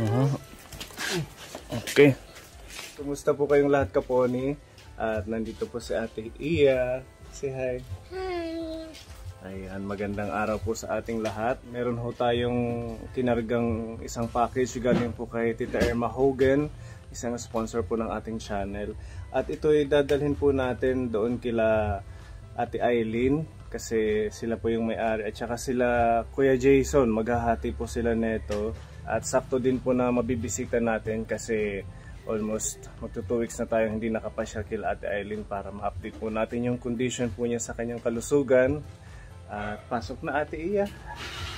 Mhm. Okay. Kumusta po kayong lahat kaponi? At nandito po si Ate Iya. Say hi. Ayan, magandang araw po sa ating lahat. Meron ho tayong tinargang isang package galing po kay Tita Irma Hogan, isang sponsor po ng ating channel. At ito ay dadalhin po natin doon kila Ate Eileen kasi sila po yung may-ari at saka sila Kuya Jason, maghahati po sila neto. At sakto din po na mabibisita natin kasi almost magto 2 weeks na tayo hindi nakapasyal kila Ate Eileen para ma-update po natin yung condition po niya sa kanyang kalusugan. At pasok na Ate Iya.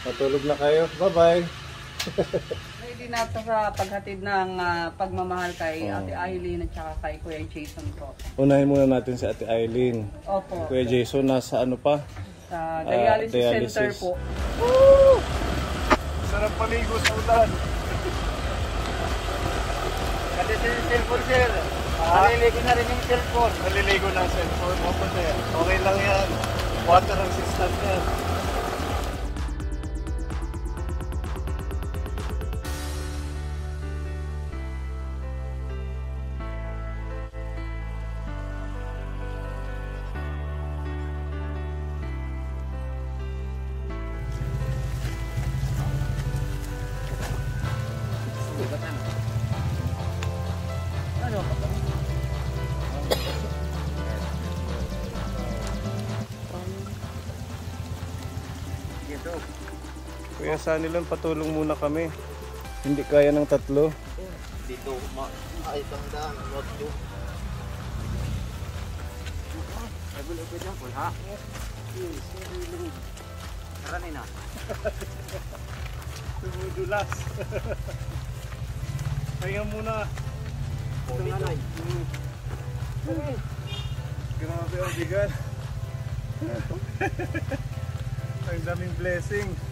Matulog na kayo. Bye-bye. Ready na ito sa paghatid ng ah, pagmamahal kay Oh. Ate Eileen at saka kay Kuya Jason po. Unahin muna natin si Ate Eileen. Opo, Kuya Jason, nasa ano pa? sa dialysis, Ah, dialysis. center po. Sarap paligo sa ulan. Kasi sa cellphone sir, naliligo na rin yung cellphone. Naliligo ng cellphone sir. Okay lang yan. Water resistant yan. Dito. Kuya Sunny lang, patulong muna kami. Hindi kaya ng tatlo. Dito, ma ay ang daan, not you. Ay, bulo ko dyan, ha? Karani na. Tumudulas. Kaya muna. Ito nga nay. Grabe ang bigat. ang daming blessing.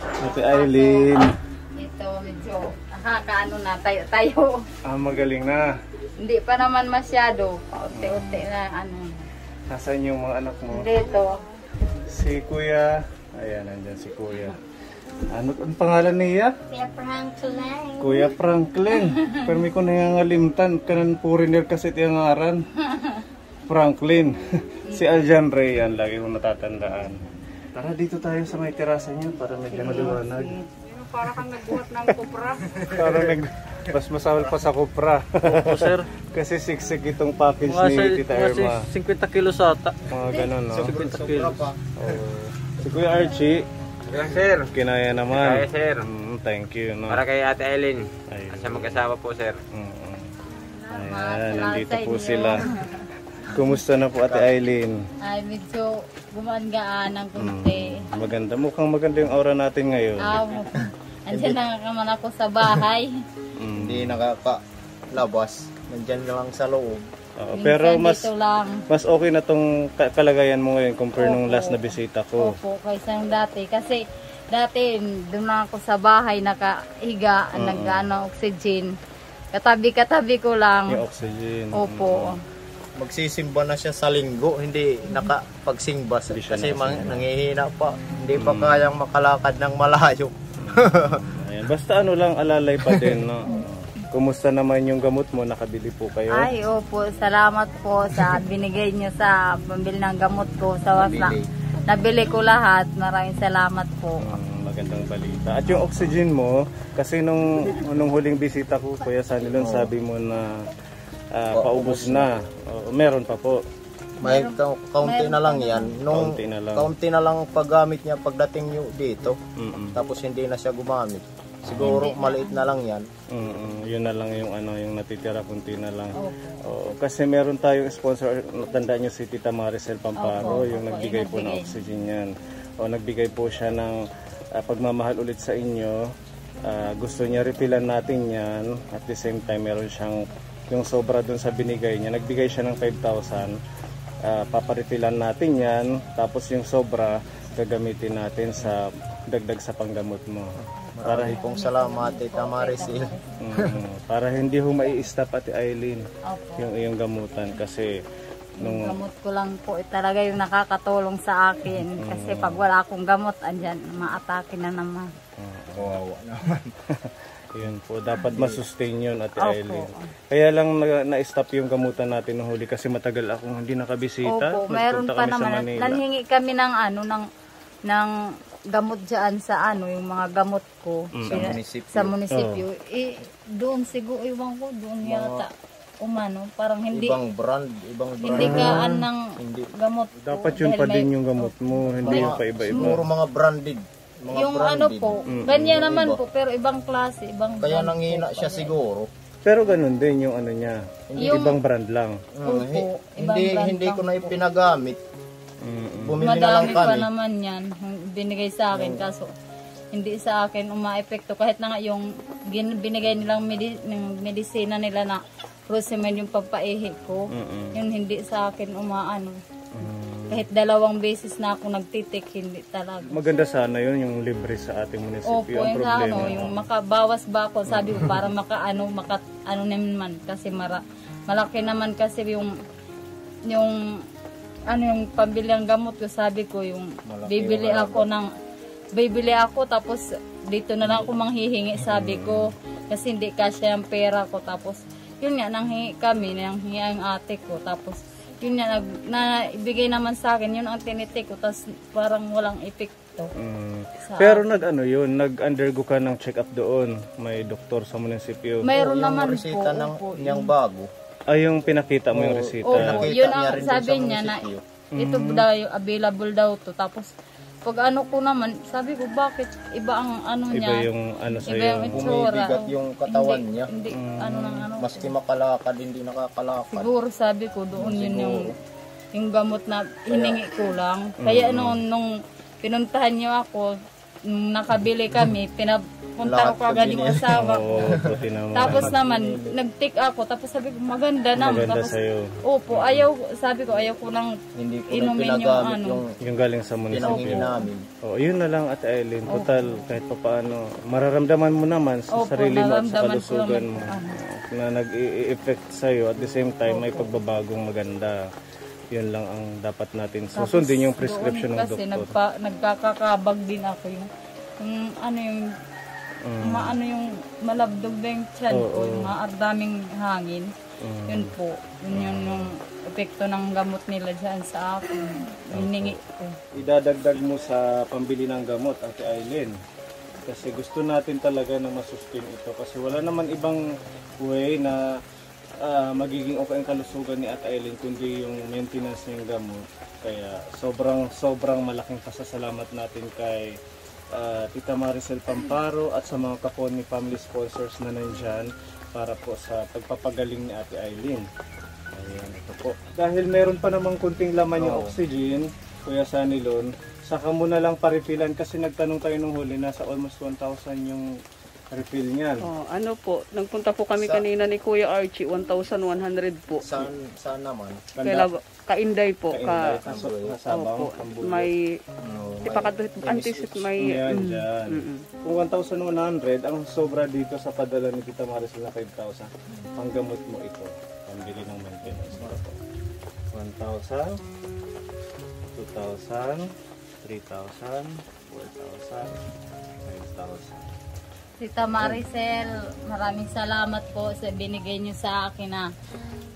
Ate Eileen. Ito medyo nakakaano na tayo tayo. Ah, magaling na. Hindi pa naman masyado. Paunti-unti na ano. Nasaan yung mga anak mo? Dito. Si Kuya. Ayan, nandyan si Kuya. Ano ang pangalan niya? Kuya Franklin. Kuya Franklin. Pero may ko nangangalimtan. Kanan foreigner kasi tiyang ngaran. Franklin. si Aljan Ray yan. Lagi kong natatandaan. Tara dito tayo sa may terasa niya para medyo maliwanag. Para kang nagbuhat ng kupra. Para nag... Mas masawal pa sa Cupra. Opo, sir. kasi siksik itong package Mga, ni Tita mga Irma. si- 50 kilos ata. Mga ganun, no? 50 kilos. Oo. Si Kuya Archie, Yan sir. kinaya naman. Kaya sir. Mm, thank you, no? Para kay Ate Eileen. Ayun. Sa mag-asawa po sir. Mm, mm. Salamat, Ayan, nandito po sila. Kumusta na po Ate Eileen? Ay medyo gumaan-gaan ng kunti. Maganda. Mukhang maganda yung aura natin ngayon. Aw, andyan na naman ako sa bahay. Mm. Hindi nakakalabas. Nandyan lang sa loob. Oo, pero mas lang. mas okay na tong ka- kalagayan mo ngayon compare nung Opo. last na bisita ko. Opo, kaysa yung dati. Kasi dati, doon ako sa bahay, nakahiga, Mm. nag-ano, oxygen. Katabi-katabi ko lang. Yung oxygen. Opo. Magsisimba na siya sa linggo, hindi nakapagsimba kasi mang, nakasimba. nangihina pa. Hindi pa kayang makalakad ng malayo. Ayan. Basta ano lang, alalay pa din. No? Kumusta naman yung gamot mo? Nakabili po kayo? Ay, opo. Salamat po sa binigay niyo sa pambili ng gamot ko. Sa wasa. Nabili. Nabili ko lahat. Maraming salamat po. Mm, magandang balita. At yung oxygen mo, kasi nung, nung huling bisita ko, Kuya Sanilon, sabi mo na ah, paubos na. Oo, meron pa po. May ka- kaunti na lang yan. Nung Kaunti na lang. kaunti na lang paggamit niya pagdating niyo dito. Mm-mm. Tapos hindi na siya gumamit. Siguro maliit na lang yan. Mm, yun na lang yung ano yung natitira kunti na lang. Oo, kasi meron tayong sponsor, tandaan nyo si Tita Maricel Pamparo, yung nagbigay yung po ng oxygen yan. O nagbigay po siya ng ah, pagmamahal ulit sa inyo. Ah, gusto niya refillan natin yan. At the same time, meron siyang yung sobra dun sa binigay niya. Nagbigay siya ng 5,000. Uh, paparefillan natin yan. Tapos yung sobra, gagamitin natin sa dagdag sa panggamot mo. Para Marami pong salamat, Tita Maricel. Mm, para hindi ho mai-stop at Eileen yung iyong gamutan kasi Yung nung gamot ko lang po eh, talaga yung nakakatulong sa akin. Kasi pag wala akong gamot, andyan, maatake na naman. Kawawa naman. yun po dapat masustain yun at Opo. Eileen. Kaya lang na- na-stop yung gamutan natin nung huli kasi matagal akong hindi nakabisita. Opo, mayroon Nagpunta pa kami sa naman. Manila. Nanhingi kami ng ano, ng, ng gamot dyan sa ano, yung mga gamot ko. Sa Sina- munisipyo. Sa munisipyo. Eh, doon siguro, iwan ko, doon yata. Umano, parang hindi, Ibang brand, ibang brand. hindi gaan ng Hindi. gamot ko. Dapat yun pa din yung gamot mo, hindi yung pa-iba-iba. Siguro mga branded. Mga Yung ano branded. po, ganyan naman po, pero ibang klase, ibang Kaya brand nanghina siya siguro. Pero ganun din yung ano niya. Yung- ibang brand lang. Hmm, Opo, ibang hindi brand hindi lang ko na ipinagamit. Mm-mm. Bumili na lang Madami pa kami. naman yan, binigay sa akin, kaso hindi sa akin umaepekto kahit na nga yung gin- binigay nilang medi- ng medisina nila na Rosemen yung papaihi ko, Mm-mm. yun hindi sa akin umaano. Mm. Kahit dalawang beses na ako nagtitik, hindi talaga. Maganda sana yun yung libre sa ating Opo, munisipyo. Ang yung problema. ano, yung makabawas ba ako, sabi ko para makaano, maka ano naman kasi mara, malaki naman kasi yung yung ano yung pambilang gamot ko sabi ko yung bibili ako ng bibili ako tapos dito na lang ako manghihingi sabi ko kasi hindi kasya ang pera ko tapos yun nga nanghingi kami nanghingi ang ate ko tapos yun nag, na ibigay naman sa akin yun ang tinitik ko tapos parang walang epekto Mm. Sa Pero nag ano yun, nag-undergo ka ng check-up doon. May doktor sa munisipyo. Mayroon yung naman po. resita ng opo, niyang bago. Ay, yung pinakita mo yung resita. Nakita yun ang sabi niya na ito daw yung available daw to. Tapos pag ano ko naman, sabi ko bakit iba ang ano Iba niya. yung ano Iba sa'yo. yung itsura. Bumibigat yung katawan hindi, niya. Hindi, ano nang ano. Maski makalakad, hindi nakakalakad. Siguro sabi ko doon yun yung yung gamot na hiningi ko lang. Kaya noon nung pinuntahan niyo ako, nakabili kami, pinapunta ko agad yung asawa ko. Oo, buti naman. Tapos naman, nag-take ako. Tapos sabi ko, maganda na. Maganda Tapos, sa'yo. Opo, ayaw, sabi ko, ayaw ko lang Hindi ko Inumin yung ano. yung Yung galing sa munisipyo. namin. Oh, yun na lang at Eileen. Total, kahit pa paano, mararamdaman mo naman sa Opo, sarili mo at sa kalusugan mo naman, na nag-i-effect sa'yo. At the same time, may pagbabagong maganda. Yun lang ang dapat natin susundin yung prescription ng kasi doktor. nagpa, nagkakakabag din ako yung, yung ano yung Mm. maano yung malabdog na yung tiyan ko, Oo. yung maardaming hangin. Mm. Yun po, yun yun yung epekto ng gamot nila dyan sa akin. Hiningi ko. idadagdag mo sa pambili ng gamot, Ate Eileen. Kasi gusto natin talaga na masustain ito. Kasi wala naman ibang way na ah, magiging okay ang kalusugan ni Ate Eileen kundi yung maintenance ng gamot. Kaya sobrang sobrang malaking pasasalamat natin kay ah, Tita Maricel Pamparo at sa mga kapon ni family sponsors na nandyan para po sa pagpapagaling ni Ate Eileen. Ayan, ito po. Dahil meron pa namang kunting laman yung oxygen, Kuya Sanilon, saka mo na lang paripilan kasi nagtanong tayo nung huli, nasa almost 1,000 yung refill niyan. Oh, ano po, nagpunta po kami Sa- kanina ni Kuya Archie, 1,100 po. Saan, saan naman? Kaila, kainday po, Kainday, ka, opo, may, No, di pa kadut, antisit, may, Yan, mm, dyan. mm-mm. Kung 1,100, ang sobra dito sa padala ni Tita Maricel na 5,000, panggamot mo ito. Pambili ng maintenance mo ito. 1,000, 2,000, 3,000, 4,000, 5,000. Tita Maricel, maraming salamat po sa binigay niyo sa akin na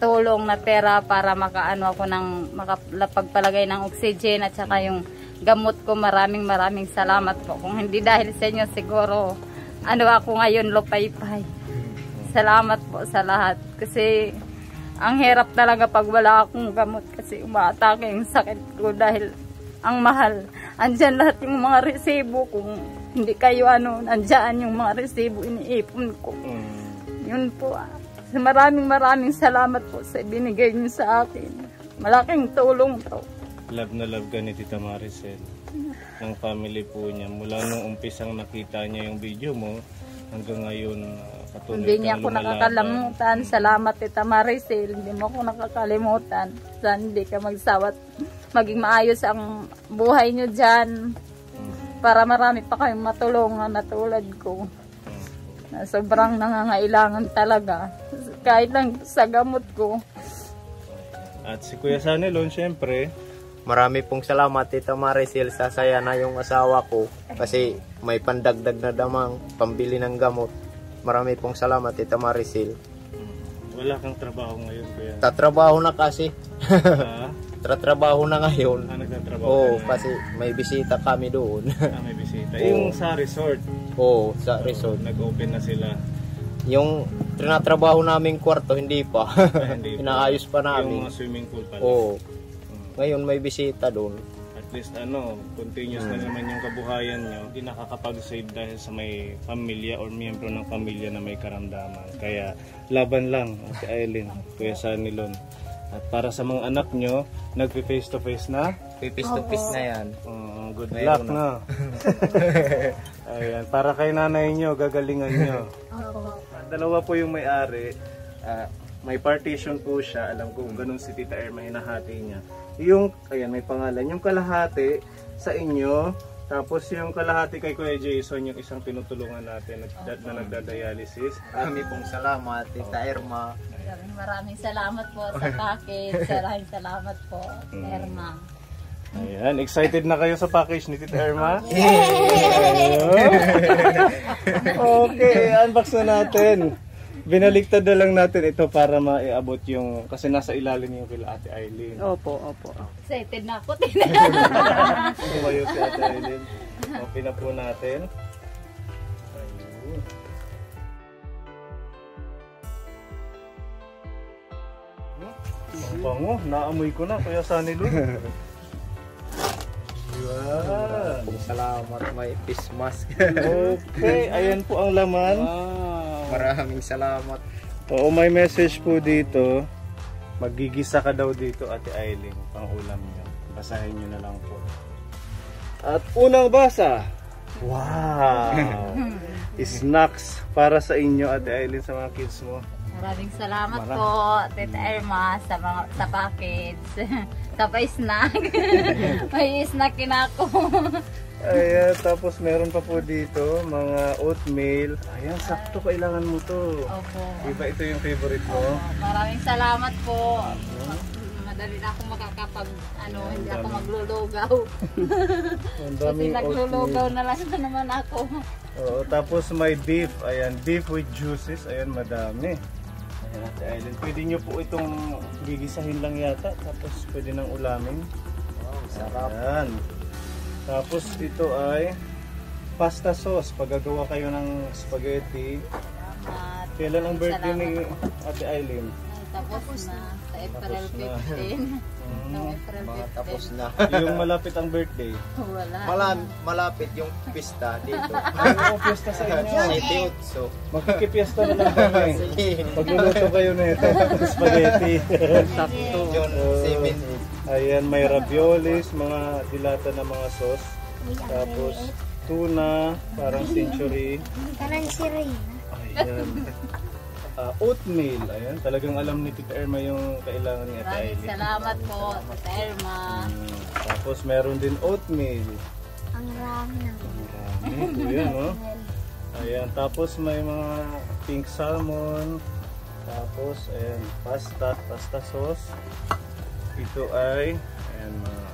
tulong na pera para makaano ako ng makapagpalagay ng oxygen at saka yung gamot ko. Maraming maraming salamat po. Kung hindi dahil sa inyo siguro ano ako ngayon lupay-pay. Salamat po sa lahat kasi ang hirap talaga pag wala akong gamot kasi umaatake yung sakit ko dahil ang mahal. Andyan lahat yung mga resibo kung hindi kayo ano, nandyan yung mga resibo iniipon ko. Mm. Yun po. ah. Maraming maraming salamat po sa binigay niyo sa akin. Malaking tulong to. Love na love ka ni Tita Maricel. Ng family po niya. Mula nung umpisang nakita niya yung video mo, hanggang ngayon uh, patuloy Hindi niya ako nakakalimutan. Salamat Tita Maricel. Hindi mo ako nakakalimutan. Sana hindi ka magsawat. Maging maayos ang buhay niyo dyan. Para marami pa kayong matulungan na tulad ko. Na sobrang nangangailangan talaga. Kahit lang sa gamot ko. At si Kuya Sanelon, syempre, Marami pong salamat Tita Maricel sa saya na yung asawa ko kasi may pandagdag na damang pambili ng gamot. Marami pong salamat Tita Maricel. wala kang trabaho ngayon, Kuya. Tatrabaho na kasi. Ha? Tatrabaho na ngayon. Ah, nagtatrabaho Oo, na. kasi may bisita kami doon. Ah, may bisita. Yung sa resort, Oo, sa resort. nag-open na sila. Yung trinatrabaho naming kwarto, hindi pa. Ah, hindi pa. Inaayos pa Yung namin. mga swimming pool pala. Oo. Ngayon may bisita doon. At least ano, continuous na naman yung kabuhayan nyo. Hindi nakakapag-save dahil sa may pamilya or miyembro ng pamilya na may karamdaman. Kaya laban lang, Ate Aileen, Kuya Sanilon. At para sa mga anak nyo, nagpi-face to face na. Pipis to pis na yan. Uh, good Meron luck na. Ayan, para kay nanay nyo, gagalingan nyo. Dalawa po yung may-ari. Ah, may partition po siya. Alam ko ganun si Tita Irma hinahati niya. Yung, ayan, may pangalan. Yung kalahati sa inyo. Tapos yung kalahati kay Kuya Jason, yung isang tinutulungan natin na, na nagda-dialysis. Marami pong salamat, Tita Irma. Maraming salamat po sa package. Maraming salamat po, Erma. Ayan, excited na kayo sa package ni Tita Irma? okay, unbox na natin. Binaliktad na lang natin ito para maiabot yung, kasi nasa ilalim yung kila Ate Eileen. Opo, opo. Excited na ako. Tumayo si Ate Eileen. Open na po natin. Ayun. Ang bango, naamoy ko na, Kuya Sunny Lou. Pong salamat, may face mask. Okay, ayan po ang laman. Maraming salamat. Oo, may message po dito. Magigisa ka daw dito, Ate Eileen, pang ulam niyo. Basahin niyo na lang po. At unang basa. Wow! Snacks para sa inyo, Ate Eileen, sa mga kids mo. Maraming salamat Maram- po, Tita Irma, sa mga sa package. sa pa-snack. May snack na ako. Ayan, tapos meron pa po dito, mga oatmeal. Ayan, sakto, kailangan mo to. Opo. Iba ito yung favorite mo. Maraming salamat po. Madali na ako makakapag, ano, hindi ako maglulugaw. Ang Kasi daming naglulugaw oatmeal. na lang na naman ako. Oo, tapos may beef. Ayan, beef with juices. Ayan, madami. Ayan, Ate Eileen. Pwede nyo po itong gigisahin lang yata. Tapos pwede nang ulamin. Sarap. Ayan. Tapos ito ay pasta sauce. Paggagawa kayo ng spaghetti. Salamat. Kailan ang birthday ni Ate Eileen? Tapos na sa April Tapos na. 15. No, April Mga 15. tapos na. yung malapit ang birthday. Wala. Malam, malapit yung pista dito. Oo, piyesta sa inyo. City Utso. Magkikipiesta na lang kami. Sige. Magluluto kayo na ito. Spaghetti. Sakto. John, seven. Ayan, may raviolis, mga dilata na mga sauce. Tapos tuna, parang century. Parang si Reyna. Ayan. Ah, oatmeal. Ayan, talagang alam ni Tita Irma yung kailangan ni Ate Maraming Aileen. salamat po, Tita Irma. Mm, Tapos meron din oatmeal. Ang rami ng Marami po yan, no? Ayan, tapos may mga pink salmon. Tapos, ayan, pasta, pasta sauce. Ito ay, ayan, mga,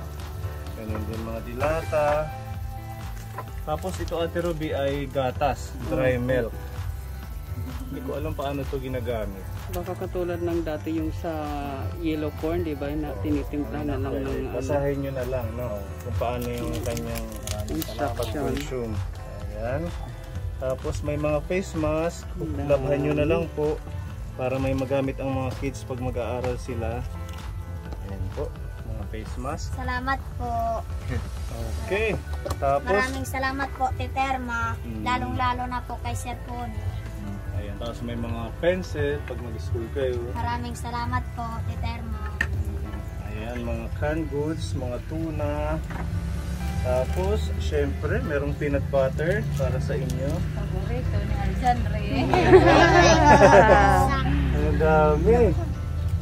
ganun din mga dilata. Tapos ito Ate Ruby ay gatas, dry milk. Hindi ko alam paano to ginagamit. Baka katulad ng dati yung sa yellow corn, di ba? Na tinitimpla na lang ng ano, Basahin nyo na lang, no? Kung paano yung kanyang instruction. pag-consume. Ayan. Tapos may mga face mask. Labhan nyo na lang po para may magamit ang mga kids pag mag-aaral sila. Ayan po. Mga face mask. Salamat po. Okay. Tapos, Maraming salamat po, Titerma. Mm. Lalong-lalo na po kay Sir Pony. Tapos may mga pencil pag mag-school kayo. Maraming salamat po, Titerma. Ayan, mga canned goods, mga tuna. Tapos, syempre, merong peanut butter para sa inyo. Paborito ni Alexandre. Ang dami. Na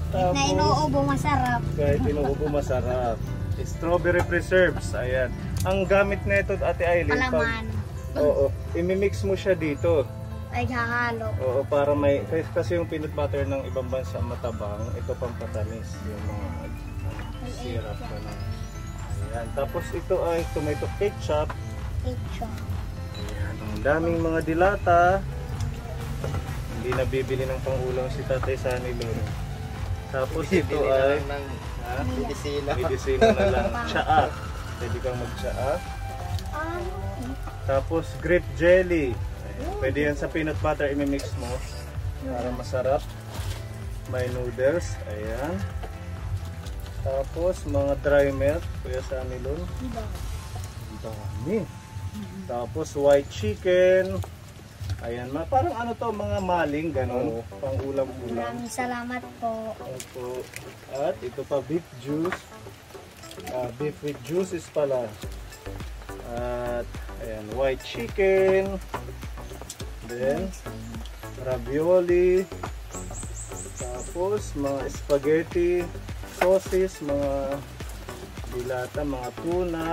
Tapos, inuubo masarap. kahit inuubo masarap. Strawberry preserves, ayan. Ang gamit nito, Ate Aileen, Palaman. oo, imimix mo siya dito. Ay hahalo. Oo, para may, kasi- kasi yung peanut butter ng ibang bansa matabang, ito pampatamis, yung mga syrup. Ganun. Ayan. Tapos ito ay tomato ketchup. Ketchup. Ayan. Ang daming mga dilata. Hindi nabibili ng pangulam si Tatay Sunny Lord. Tapos ito na ay ng ha? medisina. medisina na lang. Tsaa. Pwede kang magtsaa. Ano? Tapos grape jelly. Pwede yan sa peanut butter imimix mo para masarap. May noodles. Ayan. Tapos mga dry milk. Kuya sa Lord. Ang dami. Tapos white chicken. Ayan, ma parang ano to, mga maling ganon, pang ulam-ulam. Maraming salamat po. Opo. At ito pa beef juice. Ah, beef with juices pala. At ayan, white chicken. Then ravioli. Tapos mga spaghetti, sauces, mga dilata, mga tuna.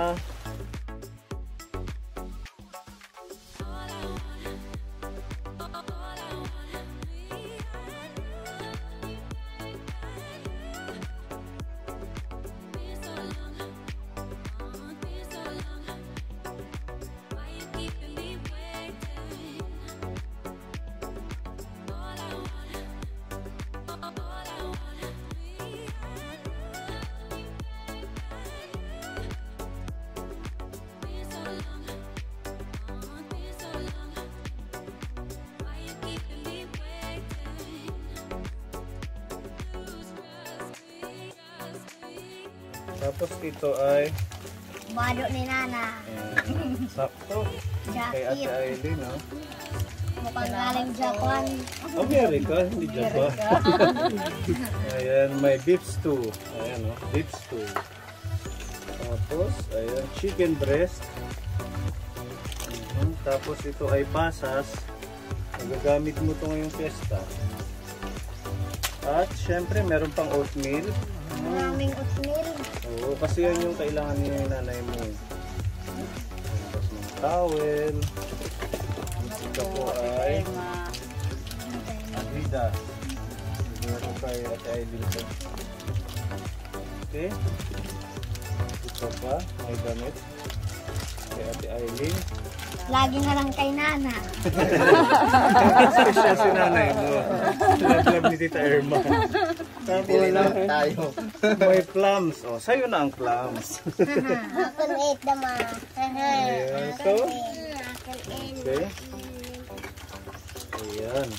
Tapos ito ay Bado ni Nana. ayan, sakto kay Ate. Aileen, no? Mukhang galing Japan. America, hindi Japan. ayan, may beef stew. Ayan, no? Beef stew. Tapos, ayan, chicken breast. Mhm, Tapos ito ay pasas. Nagagamit mo ito ngayong fiesta. At syempre, meron pang oatmeal. Maraming oatmeal. Kasi yan yung kailangan niya yung nanay mo. Tapos mga towel. Ito po ay kay Ate Aileen ko. Okay. Ito pa, may damit. Kay Ate Aileen. Lagi na lang kay Nana. Special si nanay mo. Love ni Tita Irma. Tapos lang tayo. May plums. O, sa'yo na ang plums. Ako na eat naman. Ayan, so, Okay. Ayan.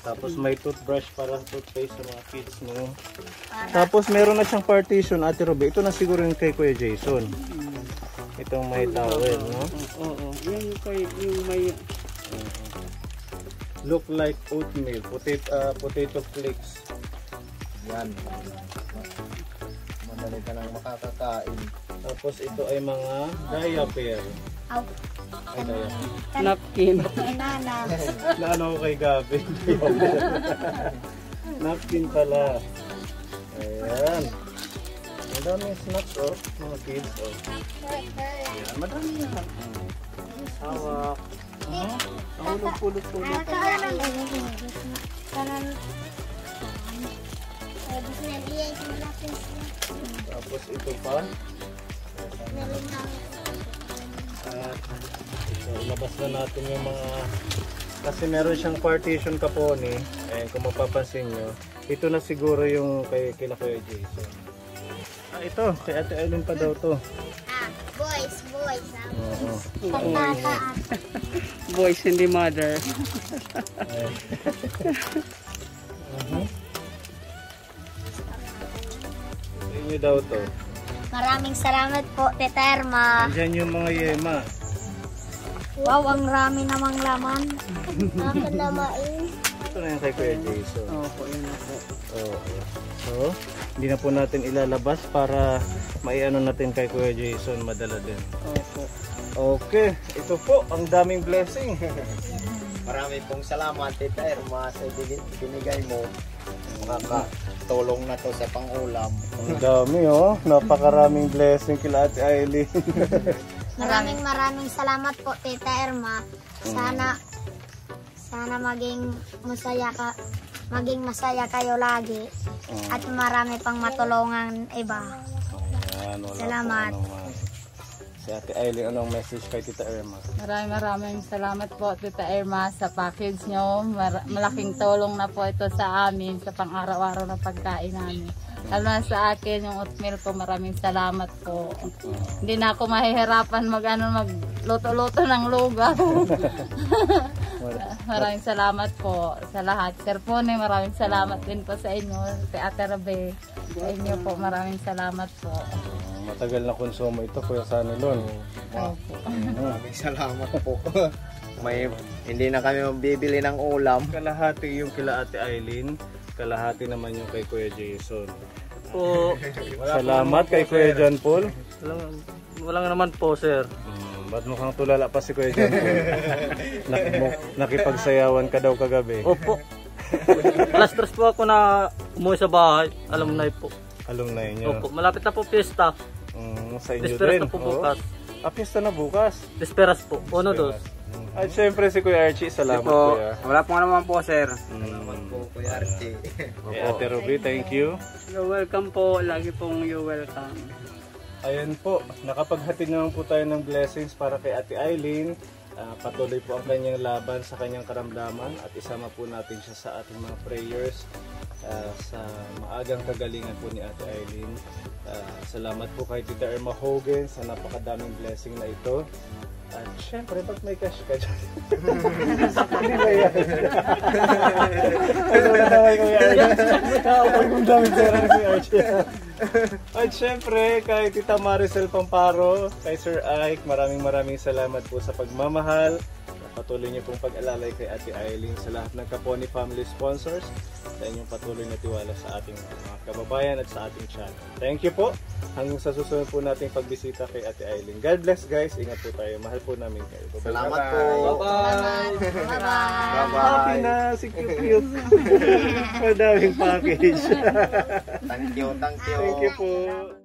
Tapos may toothbrush para toothpaste sa mga kids mo. Tapos meron na siyang partition, Ate Ruby. Ito na siguro yung kay Kuya Jason. Itong may towel, no? Oo. Yan yung, kay, yung may Look like oatmeal, potato, ah, potato flakes. Yan. Madali ka nang makakakain. Tapos ito ay mga diaper. Aw. Ay, diaper. napkin. Kay Nana. Naano ko kay Gabi. Napkin pala. Ayan. Ang daming snacks, oh. Mga kids, oh. Ayan, madami yan. Hawak. Uh-huh. Ang pulot-pulot-pulot. Ano ka lang? Kanan. Gusto na diya ito malapit siya. Tapos ito pa. Nalinaw. At ito, ilabas na natin yung mga... Kasi meron siyang partition kaponi. Ayan, kung mapapansin nyo. Ito na siguro yung kay kila Kuya Jason. Ah, ito. Kay Ate Aileen pa daw to. Ah, boys, boys. ah. Oo. Pagtata. Boys hindi mother. Inyo daw to. Maraming salamat po, Tita Erma. Andyan yung mga yema. Wow, ang rami namang laman. Nakalamain. Ito na yung kay Kuya Jason. Opo, yun na po. Oo. So, hindi na po natin ilalabas para maiano natin kay Kuya Jason madala din. Opo. Okay, ito po ang daming blessing. Marami pong salamat Tita Irma sa bin- binigay mo. Makakatulong na to sa pangulam. ang dami oh, napakaraming blessing kila Ate Aileen. Maraming maraming salamat po, Tita Erma. Sana, sana maging masaya ka, maging masaya kayo lagi. At marami pang matulungan iba. Ayan, wala po Salamat. Si Ate Aileen, anong message kay Tita Irma? Maraming maraming salamat po Tita Irma sa package nyo. Mar- malaking tulong na po ito sa amin sa pang-araw-araw na pagkain namin. Lalo na sa akin yung oatmeal ko, maraming salamat po. Hindi na ako mahihirapan mag ano, magluto-luto ng lugaw. maraming salamat po sa lahat. Sir Pone, maraming salamat din po sa inyo. Si Ate Rabe, sa inyo po, maraming salamat po. Matagal na konsumo ito, Kuya Sanilon. Opo. Maraming salamat po. May hindi na kami mabibili ng ulam. Kalahati yung kila Ate Aileen, kalahati naman yung kay Kuya Jason. Po, Salamat kay Kuya John Paul. walang, walang naman po, sir. Hmm, ba't mukhang tulala pa si Kuya John Paul? Nak- mo- nakipagsayawan ka daw kagabi. Opo. Alas stress po ako na umuwi sa bahay. Alam na po. Alumni nyo. Opo, malapit na po piyesta. Mm, sa inyo Desperas din. na po bukas. Ah, piyesta na bukas. Desperas po. Uno, dos. At syempre si Kuya Archie, salamat po. Kuya. Wala po naman po, sir. Mm. Po, Kuya Archie. Eh, Ate Ruby, thank you. You're welcome po. Lagi pong you're welcome. Ayan po, nakapaghatid naman po tayo ng blessings para kay Ate Eileen. Ah, patuloy po ang kanyang laban sa kanyang karamdaman at isama po natin siya sa ating mga prayers ah, sa maagang kagalingan po ni Ate Eileen. Ah, salamat po kay Tita Irma Hogan sa napakadaming blessing na ito. At syempre, ba't may cash ka dyan? Hindi ba yan? Ano na naman Kuya Archie? Ang daming pera ni Kuya Archie. At syempre, kay Tita Maricel Pamparo, kay Sir Ike, maraming maraming salamat po sa pagmamahal. Patuloy niyo pong pag-alalay kay Ate Eileen sa lahat ng Caponi Family Sponsors sa inyong patuloy na tiwala sa ating mga kababayan at sa ating channel. Thank you po. Hanggang sa susunod po nating pagbisita kay Ate Eileen. God bless guys. Ingat po tayo. Mahal po namin kayo. Bye-bye. Salamat po. Bye-bye. Bye-bye. Happy na si cute. Madaming package. Thank you, thank you. Thank you po.